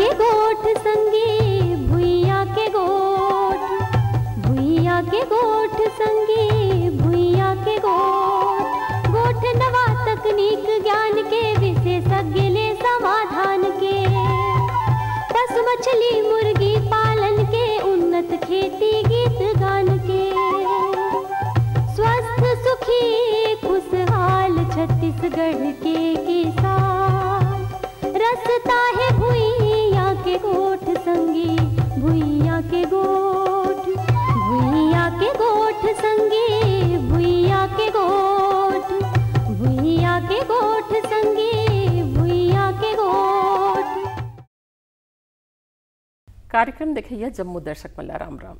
के गोठ कार्यक्रम देखिए जम्मू दर्शक मल्ला राम राम।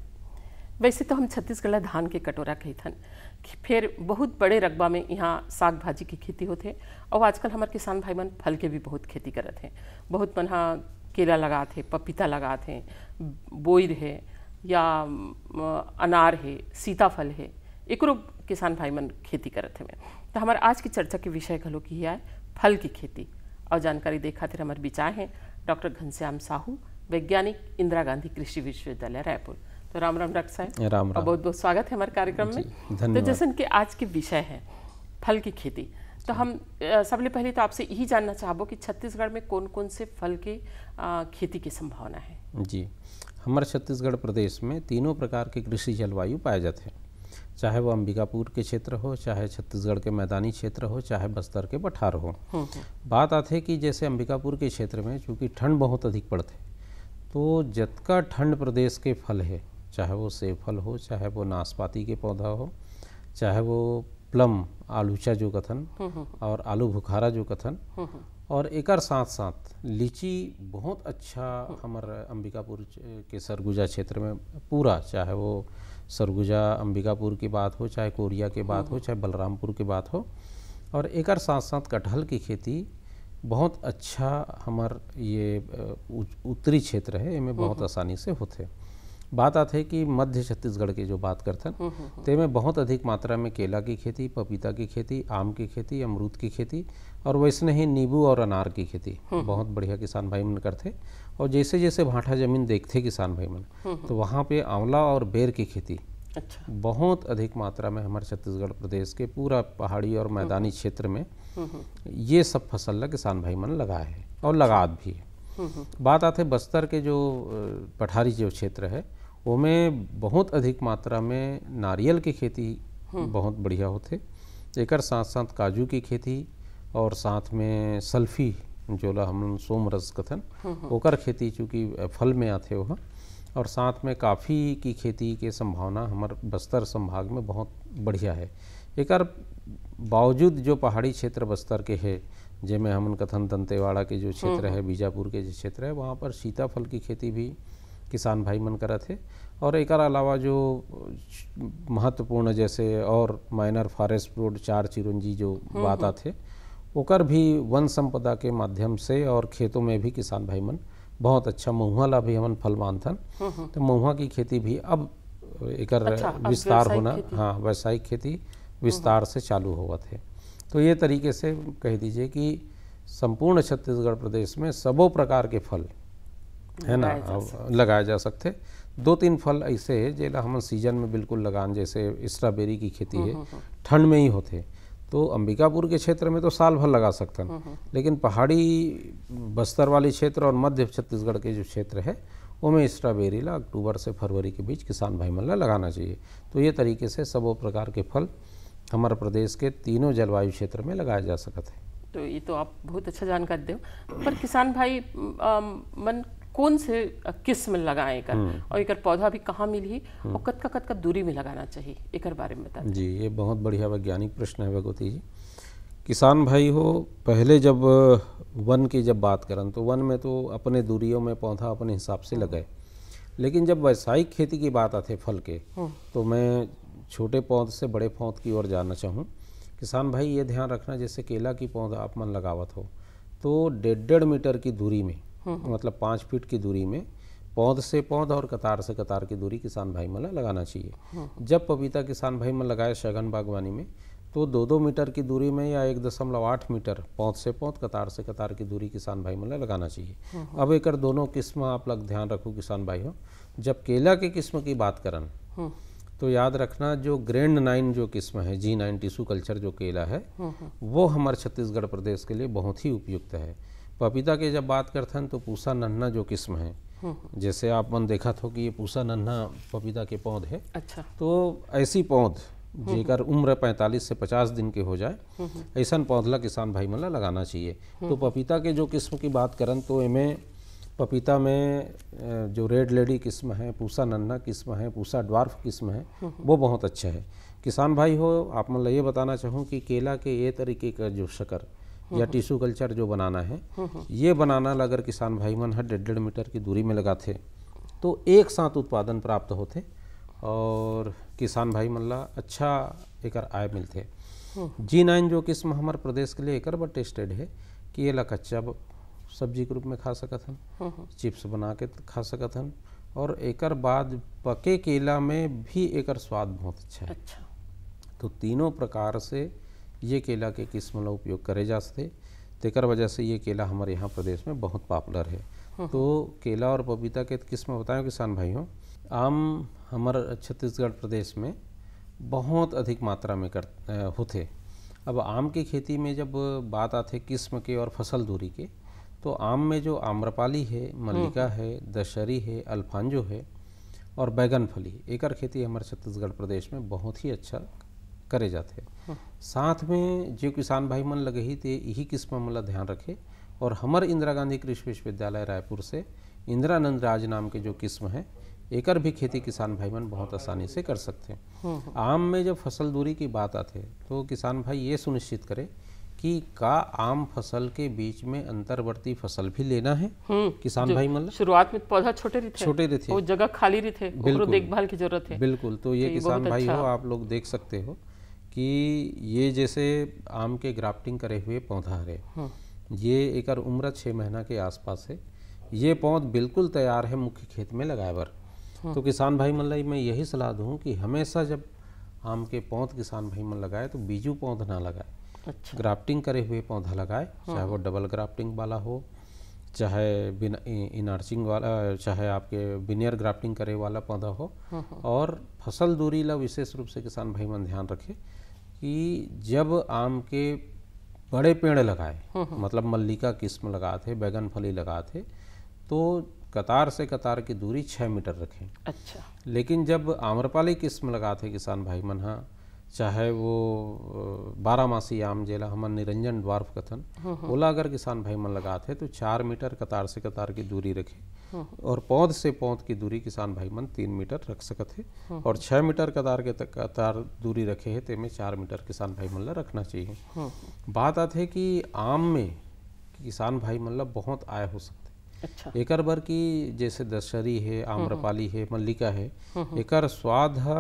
वैसे तो हम छत्तीसगढ़ धान के कटोरा कही थन। फिर बहुत बड़े रकबा में यहाँ साग भाजी की खेती होते और आजकल हमारे किसान भाई मन फल के भी बहुत खेती करत हैं। बहुत मन हाँ केला लगात है, पपीता लगात हैं, बोईर है, या अनार है, सीताफल है एक किसान भाई मन खेती करत हैं। तो हमारे आज की चर्चा के विषय घलो की है फल की खेती। और जानकारी देखा थे हमारे बिचाए हैं डॉक्टर घनश्याम साहू वैज्ञानिक इंदिरा गांधी कृषि विश्वविद्यालय रायपुर। तो राम राम डॉक्टर साहब राम राम। बहुत बहुत स्वागत है हमारे कार्यक्रम में। तो जैसे कि आज के विषय है फल की खेती। तो हम सबले पहले तो आपसे यही जानना चाहबो कि छत्तीसगढ़ में कौन कौन से फल के खेती की संभावना है। जी हमारे छत्तीसगढ़ प्रदेश में तीनों प्रकार के कृषि जलवायु पाए जाते हैं। चाहे वो अंबिकापुर के क्षेत्र हो चाहे छत्तीसगढ़ के मैदानी क्षेत्र हो चाहे बस्तर के पठार हो। बात आते कि जैसे अंबिकापुर के क्षेत्र में चूँकि ठंड बहुत अधिक पड़ते तो जतका ठंड प्रदेश के फल है चाहे वो सेब फल हो चाहे वो नाशपाती के पौधा हो चाहे वो प्लम आलूचा जो कथन और आलू बुखारा जो कथन और एकर साथ साथ लीची बहुत अच्छा हमार अंबिकापुर के सरगुजा क्षेत्र में पूरा चाहे वो सरगुजा अंबिकापुर की बात हो चाहे कोरिया के बात हो चाहे बलरामपुर की बात हो और एक साथ साथ कटहल की खेती बहुत अच्छा हमार ये उत्तरी क्षेत्र है इनमें बहुत आसानी से होते बात आते है कि मध्य छत्तीसगढ़ की जो बात करते करथन ते में बहुत अधिक मात्रा में केला की खेती पपीता की खेती आम की खेती अमरूद की खेती और वैसने ही नींबू और अनार की खेती। बहुत बढ़िया किसान भाई मन करते और जैसे जैसे भाटा ज़मीन देखते किसान भाई मन तो वहाँ पे आंवला और बेर की खेती अच्छा। बहुत अधिक मात्रा में हमारे छत्तीसगढ़ प्रदेश के पूरा पहाड़ी और मैदानी क्षेत्र में ये सब फ़सल ला किसान भाई मन लगाए है और लगात भी है। बात आते बस्तर के जो पठारी जो क्षेत्र है उसमें बहुत अधिक मात्रा में नारियल की खेती बहुत बढ़िया होते। एक साथ साथ काजू की खेती और साथ में सल्फी जो ला हम सोमरस कथन ओकर खेती चूँकि फल में आते वह। और साथ में काफ़ी की खेती के संभावना हमार बस्तर संभाग में बहुत बढ़िया है। एकर बावजूद जो पहाड़ी क्षेत्र बस्तर के है जेमें हमन कथन दंतेवाड़ा के जो क्षेत्र है बीजापुर के जो क्षेत्र है वहाँ पर सीताफल की खेती भी किसान भाई मन करत थे और एकर अलावा जो महत्वपूर्ण जैसे और माइनर फॉरेस्ट रोड चार चिरंजी जो बात आते ओकर भी वन संपदा के माध्यम से और खेतों में भी किसान भाई मन बहुत अच्छा महुआ ला भी हमन फल मानथन तो महुआ की खेती भी अब एकर अच्छा, विस्तार होना हाँ व्यावसायिक खेती विस्तार से चालू हुआ थे तो ये तरीके से कह दीजिए कि संपूर्ण छत्तीसगढ़ प्रदेश में सबों प्रकार के फल है ना लगाए जा लगाए जा सकते। दो तीन फल ऐसे है जेला हम सीज़न में बिल्कुल लगान जैसे स्ट्रॉबेरी की खेती है ठंड में ही होते। तो अंबिकापुर के क्षेत्र में तो साल भर लगा सकतन लेकिन पहाड़ी बस्तर वाली क्षेत्र और मध्य छत्तीसगढ़ के जो क्षेत्र है उनमें स्ट्रॉबेरी ला अक्टूबर से फरवरी के बीच किसान भाई मन ला लगाना चाहिए। तो ये तरीके से सब प्रकार के फल हमारे प्रदेश के तीनों जलवायु क्षेत्र में लगाया जा सकते हैं। तो ये तो आप बहुत अच्छा जानकारी दो पर किसान भाई अम, मन कौन से किस्म लगाए एकर और एकर पौधा भी कहाँ मिली और कतका कतका दूरी में लगाना चाहिए एक बारे में बता जी ये बहुत बढ़िया वैज्ञानिक प्रश्न है भगवती जी। किसान भाई हो पहले जब वन की जब बात करें तो वन में तो अपने दूरियों में पौधा अपने हिसाब से लगाए। लेकिन जब व्यावसायिक खेती की बात आते फल के तो मैं छोटे पौध से बड़े पौध की ओर जाना चाहूँ। किसान भाई ये ध्यान रखना जैसे केला की पौधा आप मन लगावत हो तो डेढ़ डेढ़ मीटर की दूरी में मतलब पाँच फीट की दूरी में पौध से पौध और कतार से कतार की दूरी किसान भाई मन ला लगाना चाहिए। जब पपीता किसान भाई मन लगाए शगन बागवानी में तो दो दो मीटर की दूरी में या एक दशमलव आठ मीटर पौध से पौध, कतार से कतार की दूरी किसान भाई मतलब लगाना चाहिए। अब एक दोनों किस्म आप लग ध्यान रखो किसान भाई जब केला के किस्म की बात करन तो याद रखना जो ग्रैंड नाइन जो किस्म है, जी नाइन टिश्यू कल्चर जो केला है, वो हमारे छत्तीसगढ़ प्रदेश के लिए बहुत ही उपयुक्त है। पपीता के जब बात करते हैं तो पूसा नन्ना जो किस्म है जैसे आप मन देखा हो कि ये पूसा नन्ना पपीता के पौध है। अच्छा। तो ऐसी पौध जेकर उम्र 45 से 50 दिन के हो जाए ऐसा पौधला किसान भाई मन लगाना चाहिए। तो पपीता के जो किस्म की बात करें तो इमें पपीता में जो रेड लेडी किस्म है पूसा नन्ना किस्म है पूसा ड्वार्फ किस्म है वो बहुत अच्छा है। किसान भाई हो आप मन ला ये बताना चाहूँ कि केला के ये तरीके का जो शकर या टिश्यू कल्चर जो बनाना है ये बनाना अगर किसान भाई मन हर डेढ़ डेढ़ मीटर की दूरी में लगाते तो एक साथ उत्पादन प्राप्त होते और किसान भाई मन ला अच्छा एकर आय मिलते। जी नाइन जो किस्म हमारे प्रदेश के लिए एकर बड़ टेस्टेड है कि ये ला कच्चा सब्ज़ी के रूप में खा सकत हन चिप्स बना के खा सकत हन और एकर बाद पके केला में भी एकर स्वाद बहुत अच्छा है। अच्छा। तो तीनों प्रकार से ये केला के किस्म ला उपयोग करे जा सकते तेकर वजह से ये केला हमारे यहाँ प्रदेश में बहुत पॉपुलर है। तो केला और पपीता के किस्म बताएँ किसान भाइयों आम हमारे छत्तीसगढ़ प्रदेश में बहुत अधिक मात्रा में कर होते अब आम की खेती में जब बात आते किस्म के और फ़सल दूरी के तो आम में जो आम्रपाली है मल्लिका है। दशहरी है अल्फांजो है और बैगन फली एकर खेती हमारे छत्तीसगढ़ प्रदेश में बहुत ही अच्छा करे जाते साथ में जो किसान भाई मन लगे ही थे यही किस्म मन ला ध्यान रखे और हमर इंदिरा गांधी कृषि विश्वविद्यालय रायपुर से इंदिरानंद राज नाम के जो किस्म है एकर भी खेती किसान भाई मन बहुत आसानी से कर सकते हैं। आम में जब फ़सल दूरी की बात आते तो किसान भाई ये सुनिश्चित करे कि का आम फ़सल के बीच में अंतर्वर्ती फ़सल भी लेना है। किसान भाई मन ला शुरुआत में पौधा छोटे रहते छोटे रहते वो जगह खाली रहते बिल्कुल। देखभाल की ज़रूरत है। बिल्कुल। तो ये तो किसान भाई अच्छा। हो आप लोग देख सकते हो। कि ये जैसे आम के ग्राफ्टिंग करे हुए पौधा है। ये एक उम्र छः महीना के आसपास है। ये पौध बिल्कुल तैयार है मुख्य खेत में लगाए बर तो किसान भाई मन ला मैं यही सलाह दूँ कि हमेशा जब आम के पौध किसान भाई मन लगाए तो बीजू पौध ना लगाए। अच्छा। ग्राफ्टिंग करे हुए पौधा लगाए चाहे वो डबल ग्राफ्टिंग वाला हो चाहे बिना इनर्चिंग वाला चाहे आपके बिनियर ग्राफ्टिंग करे वाला पौधा हो। और फ़सल दूरी ला विशेष रूप से किसान भाई मन ध्यान रखे। कि जब आम के बड़े पेड़ लगाए मतलब मल्लिका किस्म लगा थे बैगन फली लगा थे तो कतार से कतार की दूरी छः मीटर रखें। अच्छा। लेकिन जब आम्रपाली किस्म लगा थे किसान भाई मन हाँ चाहे वो बारामासी आम जेला हमन निरंजन ड्वार्फ कथन ओला अगर किसान भाई मन लगाते तो चार मीटर कतार से कतार की दूरी रखे। और पौध से पौध की दूरी किसान भाई मन तीन मीटर रख सकते है। और छः मीटर कतार के तक कतार दूरी रखे है तो में चार मीटर किसान भाई मन ला रखना चाहिए। बात आते है कि आम में किसान भाई मन ला बहुत आय हो सकते अच्छा। एकर बर की जैसे दशहरी है आम्रपाली है मल्लिका है एकर स्वाद ह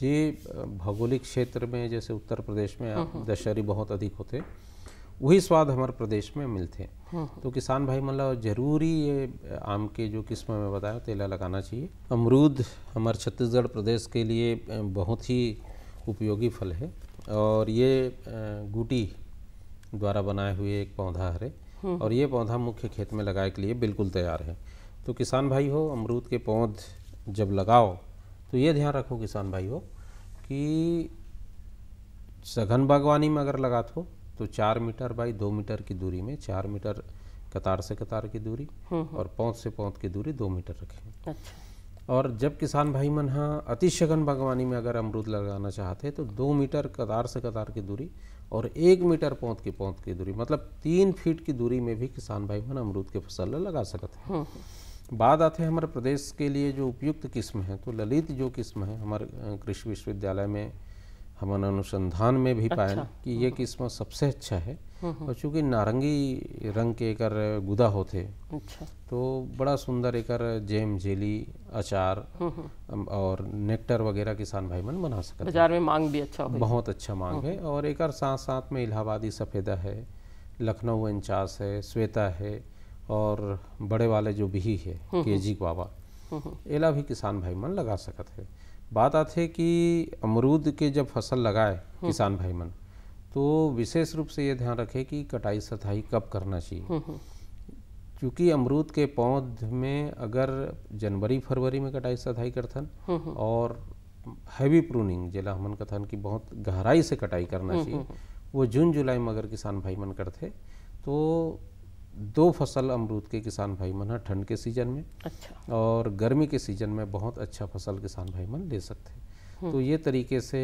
जे भौगोलिक क्षेत्र में जैसे उत्तर प्रदेश में दशहरी बहुत अधिक होते वही स्वाद हमारे प्रदेश में मिलते। हैं तो किसान भाई मतलब ज़रूरी ये आम के जो किस्म में बताया तेला लगाना चाहिए। अमरूद हमारे छत्तीसगढ़ प्रदेश के लिए बहुत ही उपयोगी फल है। और ये गुटी द्वारा बनाए हुए एक पौधा है। और ये पौधा मुख्य खेत में लगाए के लिए बिल्कुल तैयार है। तो किसान भाई हो अमरूद के पौध जब लगाओ तो ये ध्यान रखो किसान भाई हो कि सघन बागवानी में अगर लगात हो तो चार मीटर बाई दो मीटर की दूरी में चार मीटर कतार से कतार की दूरी और पौध से पौध की दूरी दो मीटर रखें। अच्छा। और जब किसान भाई मन हाँ अति सघन बागवानी में अगर अमरूद लगाना चाहते हैं तो दो मीटर कतार से कतार की दूरी और एक मीटर पौत की पौध की दूरी मतलब तीन फीट की दूरी में भी किसान भाई मन अमरूद के फ़सल लगा सकते हैं। बाद आते हैं हमारे प्रदेश के लिए जो उपयुक्त किस्म है तो ललित जो किस्म है हमारे कृषि विश्वविद्यालय में हमारे अनुसंधान में भी पाए कि ये किस्म सबसे अच्छा है। और चूँकि नारंगी रंग के एकर गुदा होते अच्छा। तो बड़ा सुंदर एकर जेम जेली अचार और नेक्टर वगैरह किसान भाई मन बना सकते बाज़ार में मांग भी अच्छा हो बहुत अच्छा मांग है। और एकर साथ साथ में इलाहाबादी सफ़ेदा है लखनऊ अंचास है श्वेता है और बड़े वाले जो बिही है केजी बाबा एला भी किसान भाई मन लगा सकते है। बात आते है कि अमरूद के जब फ़सल लगाए किसान भाई मन तो विशेष रूप से ये ध्यान रखें कि कटाई सथाई कब करना चाहिए। क्योंकि अमरूद के पौध में अगर जनवरी फरवरी में कटाई सफ़ाई करथन और हैवी प्रूनिंग जिला हमन कथन की बहुत गहराई से कटाई करना चाहिए वो जून जुलाई में अगर किसान भाई मन करते तो दो फ़सल अमरूद के किसान भाई मन ह ठंड के सीज़न में। अच्छा। और गर्मी के सीज़न में बहुत अच्छा फ़सल किसान भाई मन ले सकते हैं। तो ये तरीके से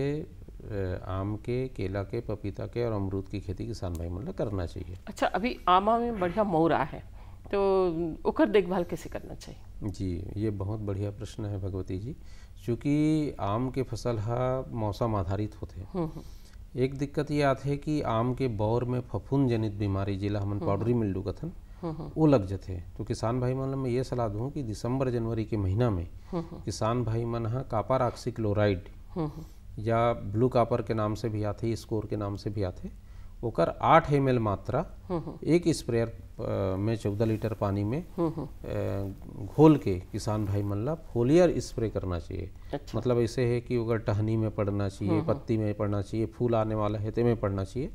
आम के केला के पपीता के और अमरूद की खेती किसान भाई मन करना चाहिए। अच्छा अभी आमा में बढ़िया मौरा है तो ओकर देखभाल कैसे करना चाहिए? जी ये बहुत बढ़िया प्रश्न है भगवती जी क्योंकि आम के फ़सल हा मौसम आधारित होते हैं। एक दिक्कत ये आते है कि आम के बौर में फफूंद जनित बीमारी जिला हमन पाउडरी मिल्डू कथन वो लग जाते तो किसान भाई मन मैं ये सलाह दूँ कि दिसंबर जनवरी के महीना में किसान भाई मन हा कापर ऑक्सीक्लोराइड या ब्लू कापर के नाम से भी आते स्कोर के नाम से भी आते ओकर आठ एम मात्रा एक स्प्रेयर में चौदह लीटर पानी में घोल के किसान भाई मन ला फोलियर स्प्रे करना चाहिए। अच्छा। मतलब ऐसे है कि अगर टहनी में पड़ना चाहिए पत्ती में पड़ना चाहिए फूल आने वाला है ते में पड़ना चाहिए।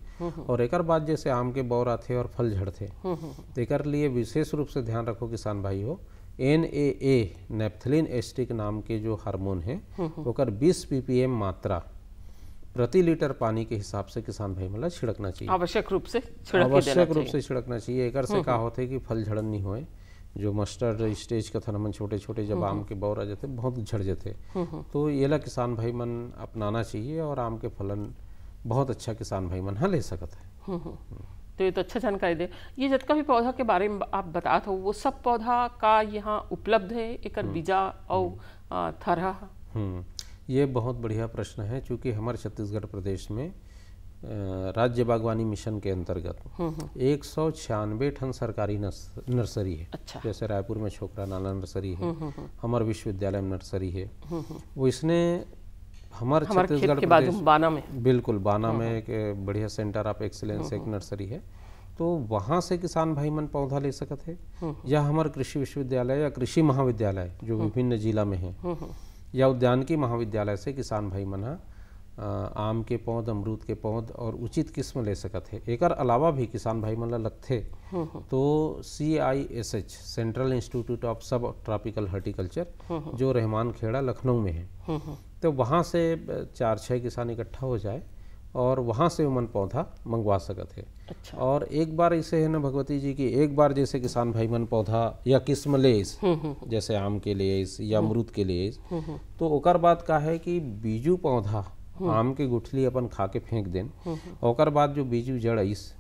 और एक बाद जैसे आम के बौर आते और फल झड़ते तो एक लिए विशेष रूप से ध्यान रखो किसान भाई हो N A A naphthalene acetic नाम के जो हार्मोन है ओकर 20 पीपीएम मात्रा प्रति लीटर पानी के हिसाब से किसान भाई मतलब छिड़कना चाहिए। आवश्यक रूप से आवश्यक रूप से छिड़कना चाहिए। एकर से का होते कि फल झड़न नहीं होए। जो मस्टर्ड स्टेज का था मन छोटे छोटे जब आम के बौर आ जाते बहुत झड़ जाते। तो ये ला किसान भाई मन अपनाना चाहिए और आम के फलन बहुत अच्छा किसान भाई मन हाँ ले सकत है। तो ये तो अच्छा जानकारी दे। ये जितना भी पौधा के बारे में आप बतात हो वो सब पौधा का यहाँ उपलब्ध है? एक बीजा और थरहा? हम्म। ये बहुत बढ़िया प्रश्न है क्योंकि हमारे छत्तीसगढ़ प्रदेश में राज्य बागवानी मिशन के अंतर्गत एक सौ छियानवे ठन सरकारी नर्सरी है। अच्छा। जैसे रायपुर में छोकरा नाला नर्सरी है हमारे विश्वविद्यालय में नर्सरी है। वो इसने हमारे छत्तीसगढ़ प्रदेश बाना में। बिल्कुल बाना में एक बढ़िया सेंटर ऑफ़ एक्सीलेंस एक नर्सरी है। तो वहाँ से किसान भाई मन पौधा ले सकत है या हमारे कृषि विश्वविद्यालय या कृषि महाविद्यालय जो विभिन्न जिला में है। या उद्यान की महाविद्यालय से किसान भाई मन आम के पौध अमरूद के पौध और उचित किस्म ले सकत है। एक अलावा भी किसान भाई मन ला लगथे तो C I S H central institute of sub tropical horticulture जो रहमान खेड़ा लखनऊ में है। तो वहाँ से चार छः किसान इकट्ठा हो जाए और वहाँ से मन पौधा मंगवा सकते है। अच्छा। और एक बार ऐसे है ना भगवती जी की एक बार जैसे किसान भाई मन पौधा या किस्म ले इस, जैसे आम के लिए इस, या अमरूद के लिए इस, तो ओकर बाद का है कि बीजू पौधा आम के गुठली अपन खा के फेंक देन। ओकर बाद जो बीजू जड़ इस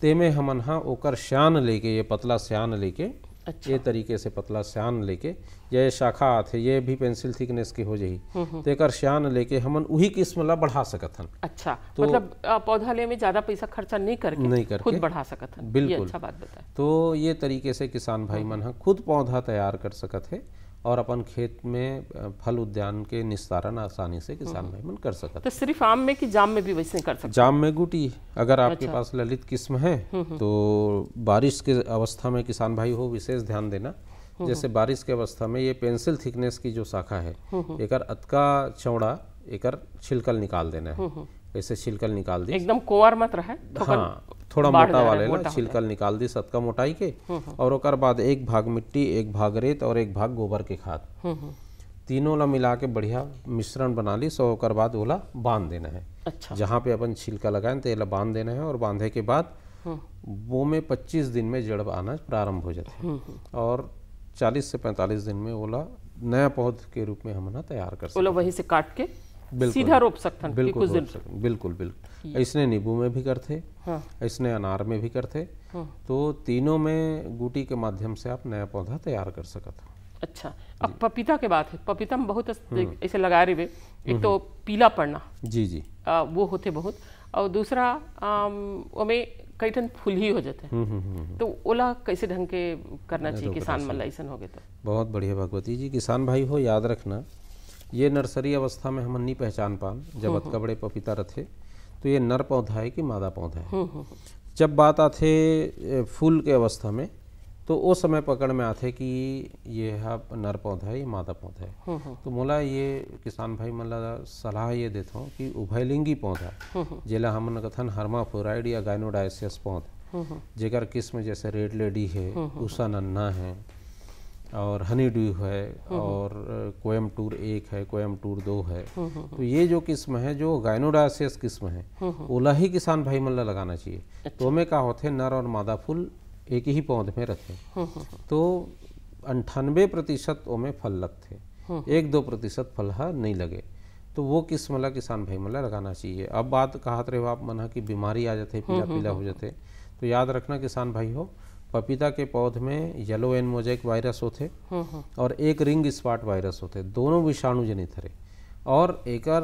तेमे हमन हा ओकर श्यान लेके ये पतला श्यान लेके अच्छा। ये तरीके से पतला श्यान लेके ये शाखा आते ये भी पेंसिल थिकनेस की हो जाएगी तो एक श्यान लेके हमन उही किस्म ला बढ़ा सकत हन अच्छा तो मतलब पौधा ले में ज़्यादा पैसा खर्चा नहीं करके नहीं करके। खुद बढ़ा सकत है ये बिल्कुल। अच्छा बात बता तो ये तरीके से किसान भाई मन हा खुद पौधा तैयार कर सकत है और अपन खेत में फल उद्यान के निस्तारण आसानी से किसान भाई मन कर सकत तो सिर्फ़ आम में कि जाम में भी वैसे कर सकते? जाम में गुटी अगर आपके अच्छा। पास ललित किस्म है तो बारिश के अवस्था में किसान भाई हो विशेष ध्यान देना। जैसे बारिश के अवस्था में ये पेंसिल थिकनेस की जो शाखा है एक अतका चौड़ा एक छिलकल निकाल देना है। ऐसे छिलकल निकाल दी। एकदम कुंवर मत रहे हाँ थोड़ा मोटा वाले है, हो छिलकल निकाल दी सतका मोटाई के और ओकर बाद एक भाग मिट्टी एक भाग रेत और एक भाग गोबर के खाद। तीनों ला मिला के बढ़िया मिश्रण बना ली सो ओकर बाद ओला बाँध देना है। अच्छा। जहाँ पे अपन छिलका लगाए तो एला बाँध देना है और बांधे के बाद वो में 25 दिन में जड़ आना प्रारंभ हो जाते हैं। और 40 से 45 दिन में ओला नया पौध के रूप में हम ना तैयार कर सकते लोग वहीं से काट के। सीधा रोप सकते बिल्कुल कुछ दिन बिल्कुल बिल्कुल। इसने नींबू में भी करते हाँ। ऐसने अनार में भी करते हाँ। तो तीनों में गुटी के माध्यम से आप नया पौधा तैयार कर सकते हो। अच्छा अब पपीता के बात है पपीता में बहुत ऐसे ऐसे लगा रहे एक तो पीला पड़ना जी जी। आ, वो होते बहुत। और दूसरा आम, कई ठन फूल ही हो जाते हैं। हम्म हम्म हम्म तो ओला कैसे ढंग के करना चाहिए? किसान मन ऐसा हो गए तो। बहुत बढ़िया भगवती जी किसान भाई हो याद रखना। ये नर्सरी अवस्था में हम नहीं पहचान पान जब अतका बड़े पपीता रथे तो ये नर पौधा है कि मादा पौधा है? जब बात आथे ए, फूल के अवस्था में तो वो समय पकड़ में आते कि ये है नर पौधा है ये मादा पौधा है। तो मोला ये किसान भाई मन ला सलाह ये देता हूँ कि उभयलिंगी पौधा जेला हमन कथन हर्माफोराइड या गाइनोडायसियस पौध जेकर किस्म जैसे रेड लेडी है उषा नन्ना है और हनी ड्यू है और अ, कोयमटूर एक है कोयमटूर दो है। तो ये जो किस्म है जो गाइनोडायसियस किस्म है ओला ही किसान भाई मल्ला लगाना चाहिए। तो में का होते नर और मादा फूल एक ही पौध में रखे तो अंठानवे प्रतिशत ओमे फल लगते एक दो प्रतिशत फल नहीं लगे। तो वो किस्म ला किसान भाई मल्ला लगाना चाहिए। अब बात कहा रहे हो आप मना की बीमारी आ जाते पीला पीला हो जाते तो याद रखना किसान भाई हो पपीता के पौध में येलो एन मोजेक वायरस होते और एक रिंग स्पॉट वायरस होते दोनों विषाणु जनित हरे और एकर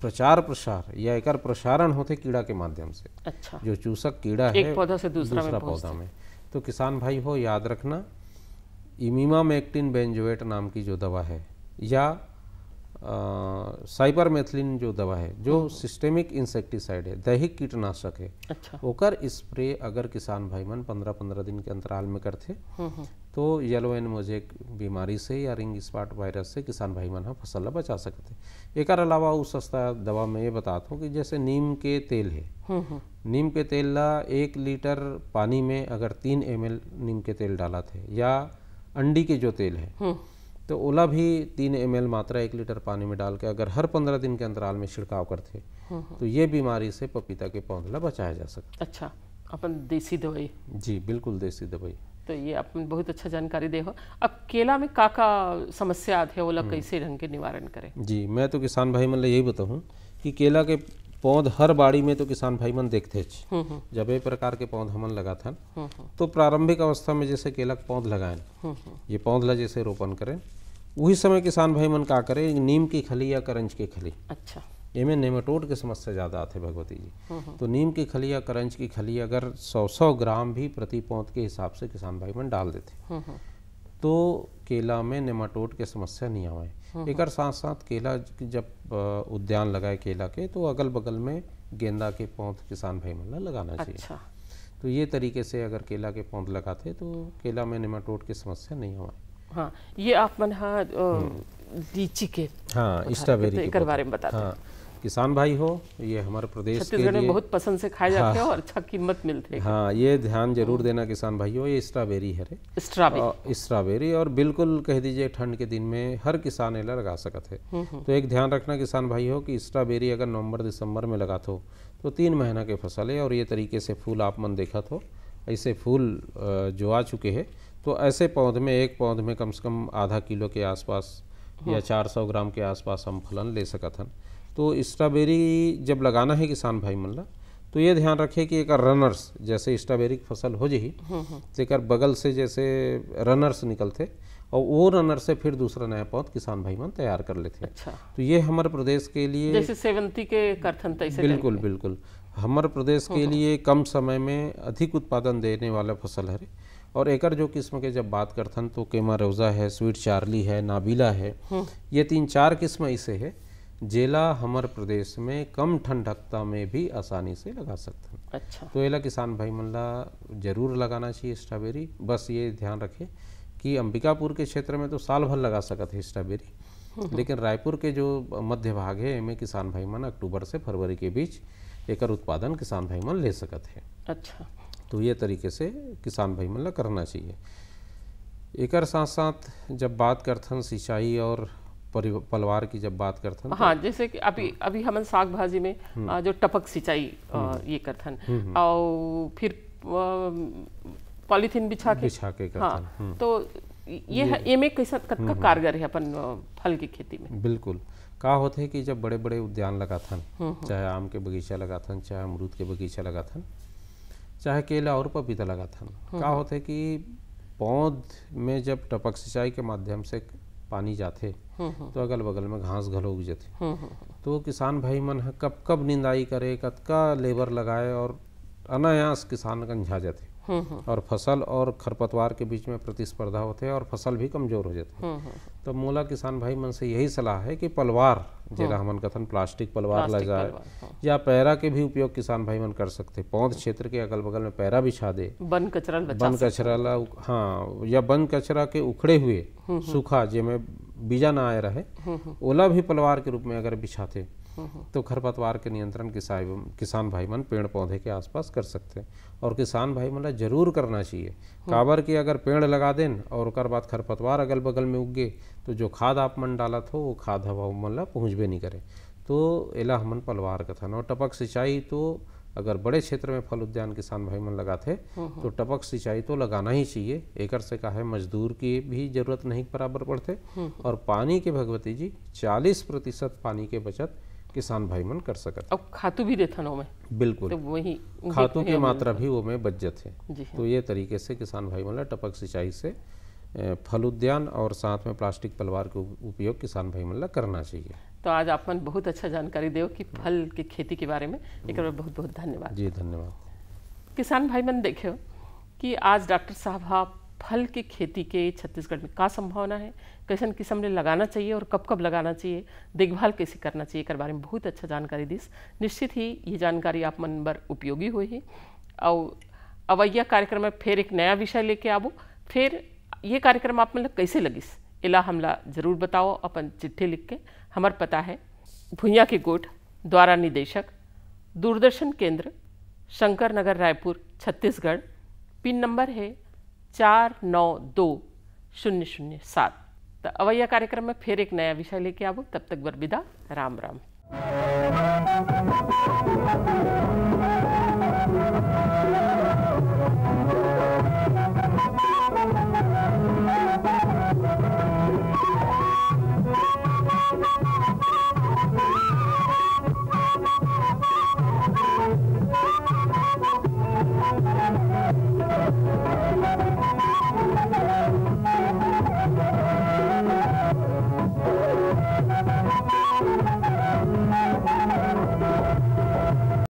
प्रचार प्रसार या एक प्रसारण होते कीड़ा के माध्यम से। अच्छा। जो चूसक कीड़ा एक है एक पौधा से दूसरा दूसरा में पौधा में। तो किसान भाई हो याद रखना इमीमा मेक्टिन बेंजोएट नाम की जो दवा है या साइबर मेथिलीन जो दवा है जो सिस्टेमिक इंसेक्टिसाइड है दैहिक कीटनाशक है अच्छा। ओकर स्प्रे अगर किसान भाई मन पंद्रह पंद्रह दिन के अंतराल में करते तो येलो एन मोजेक बीमारी से या रिंग स्पॉट वायरस से किसान भाई मन ह फ़सल ला बचा सकते एक अलावा उस सस्ता दवा में ये बताता हूँ कि जैसे नीम के तेल है नीम के तेल ला एक लीटर पानी में अगर तीन एम नीम के तेल डाला थे या अंडी के जो तेल है तो ओला भी तीन एमएल मात्रा एक लीटर पानी में डाल के अगर हर पंद्रह दिन के अंतराल में छिड़काव करते तो ये बीमारी से पपीता के पौधला बचाया जा सकता अच्छा अपन देसी दवाई। जी बिल्कुल देसी दवाई। तो ये अपन बहुत अच्छा जानकारी दे हो। अब केला में का का समस्या आते है वो लोग कैसे ढंग के निवारण करे? जी मैं तो किसान भाई मन ला यही बताऊँ कि केला के पौध हर बाड़ी में तो किसान भाई मन देखते जब ये प्रकार के पौध हमन लगाथन तो प्रारंभिक अवस्था में जैसे केला के पौध लगाएँ ये पौध ला जैसे रोपण करें वही समय किसान भाई मन का करे नीम की खली या करंज की खली। अच्छा। एमे नेमाटोड के समस्या ज़्यादा आते भगवती जी। तो नीम की खली या करंज की खली अगर सौ सौ ग्राम भी प्रति पौध के हिसाब से किसान भाई मन डाल देते। तो केला में नेमाटोड के समस्या नहीं आवे एकर साथ साथ केला जब उद्यान लगाए केला के तो अगल बगल में गेंदा के पौध किसान भाई मतलब लगाना चाहिए। अच्छा। तो ये तरीके से अगर केला के पौध लगाते तो केला में नेमाटोड की समस्या नहीं हुआ हाँ ये आप मन हाँ लीची के हाँ स्ट्रॉबेरी के बारे में बता हाँ। किसान भाई हो ये हमारे प्रदेश के छत्तीसगढ़ में लिए बहुत पसंद से खाए जाते हैं और अच्छा कीमत मिलते हैं। हाँ ये ध्यान ज़रूर देना किसान भाइयों ये स्ट्रॉबेरी है रे। स्ट्रॉबेरी। और स्ट्रॉबेरी और बिल्कुल कह दीजिए ठंड के दिन में हर किसान एला लगा सकत है। तो एक ध्यान रखना किसान भाई हो कि स्ट्रॉबेरी अगर नवंबर दिसंबर में लगा हो तो तीन महीना के फ़सल है और ये तरीके से फूल आप मन देखा हो ऐसे फूल जो आ चुके हैं तो ऐसे पौध में एक पौध में कम से कम आधा किलो के आसपास या 400 ग्राम के आसपास हम फलन ले सकत हन। तो स्ट्रॉबेरी जब लगाना है किसान भाई मन ला तो ये ध्यान रखे कि एक रनर्स जैसे स्ट्रॉबेरी की फ़सल हो जही तो एकर बगल से जैसे रनर्स निकलते और वो रनर से फिर दूसरा नया पौध किसान भाई मन तैयार कर लेते अच्छा। तो ये हमारे प्रदेश के लिए जैसे सेवंती के करथन तैसे बिल्कुल बिल्कुल। हमारे प्रदेश के लिए कम समय में अधिक उत्पादन देने वाला फ़सल है। और एकर जो किस्म के जब बात करथन तो केमा रोजा है स्वीट चार्ली है नाबीला है ये तीन चार किस्म ऐसे है। जेला हमारे प्रदेश में कम ठंडकता में भी आसानी से लगा सकते हैं। अच्छा। तो एला किसान भाई मन ला ज़रूर लगाना चाहिए स्ट्रॉबेरी। बस ये ध्यान रखें कि अंबिकापुर के क्षेत्र में तो साल भर लगा सकत है स्ट्रॉबेरी। लेकिन रायपुर के जो मध्य भाग है एमे किसान भाई मन अक्टूबर से फरवरी के बीच एकर उत्पादन किसान भाई मन ले सकते है। अच्छा। तो ये तरीके से किसान भाई मन ला करना चाहिए। एकर साथ साथ जब बात करथन सिंचाई और परिव- पलवार की जब बात करथन हाँ जैसे कि अभी अभी हमन साग भाजी में जो टपक सिंचाई आ, ये करथन। और फिर पॉलीथीन बिछा के। बिछा के हाँ तो ये है एमे कैसा कतका कारगर है अपन फल की खेती में? बिल्कुल। का होते है कि जब बड़े बड़े उद्यान लगाथन चाहे आम के बगीचा लगाथन चाहे अमरूद के बगीचा लगाथन चाहे केला और पपीता लगाथन का होते है कि पौध में जब टपक सिंचाई के माध्यम से पानी जाते तो अगल बगल में घास घलो उग जाते तो किसान भाई मन ह कब कब निंदाई करे कतका लेबर लगाए और अनायास किसान गंझा जाते और फ़सल और खरपतवार के बीच में प्रतिस्पर्धा होते हैं और फ़सल भी कमज़ोर हो जाते है तो मोला किसान भाई मन से यही सलाह है कि पलवार जेला हमन कथन प्लास्टिक पलवार लगाए या पैरा के भी उपयोग किसान भाई मन कर सकते पौध क्षेत्र के अगल बगल में पैरा बिछा दे। बन कचरा बन कचरा ला हाँ या बन कचरा के उखड़े हुए सूखा जेमे बीजा ना आए रहे ओला भी पलवार के रूप में अगर बिछाते तो खरपतवार के नियंत्रण किसान किसान भाई मन पेड़ पौधे के आसपास कर सकते हैं। और किसान भाई मन ज़रूर करना चाहिए। काबर कि अगर पेड़ लगा देन और ओकर बाद खरपतवार अगल बगल में उगे तो जो खाद आप मन डालत हो वो खाद हवा मन ला पहुँचबे नहीं करे। तो एला हमन पलवार कथन। और टपक सिंचाई तो अगर बड़े क्षेत्र में फल उद्यान किसान भाई मन लगाते तो टपक सिंचाई तो लगाना ही चाहिए। एकर से कहा है मजदूर की भी ज़रूरत नहीं बराबर पड़ते। और पानी के भगवती जी 40 प्रतिशत पानी के बचत किसान भाई मन कर सकत। अब खातू भी देथन ओमे बिल्कुल। तो वही खातों की मात्रा भी वो में बच जाते जी तो ये तरीके से किसान भाई मन टपक सिंचाई से फल उद्यान और साथ में प्लास्टिक पलवार के उपयोग किसान भाई मन करना चाहिए। तो आज आप मन बहुत अच्छा जानकारी देव कि फल के खेती के बारे में। एक बहुत बहुत धन्यवाद। जी धन्यवाद। किसान भाई मन देखियो कि आज डॉक्टर साहब हा फल की खेती के छत्तीसगढ़ में का संभावना है? कैसन किस्म ने लगाना चाहिए और कब कब लगाना चाहिए? देखभाल कैसे करना चाहिए? एकर बारे में बहुत अच्छा जानकारी दिस। निश्चित ही ये जानकारी आप मन बर उपयोगी होही और अवैया कार्यक्रम में फिर एक नया विषय लेके आबो। फिर ये कार्यक्रम आप मतलब कैसे लगिस? इला हमला ज़रूर बताओ अपन चिट्ठी लिख के। हमार पता है, भुइया के गोठ, द्वारा निदेशक, दूरदर्शन केंद्र शंकर नगर रायपुर, छत्तीसगढ़, पिन नंबर है चार नौ दो शून्य शून्य सात। तो अवैया कार्यक्रम में फिर एक नया विषय लेके आबू, तब तक बरविदा राम राम।